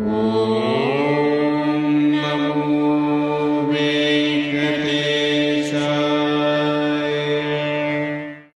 ॐ